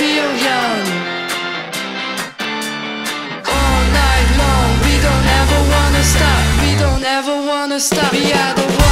feel young. All night long We don't ever wanna stop. We don't ever wanna stop. We are the one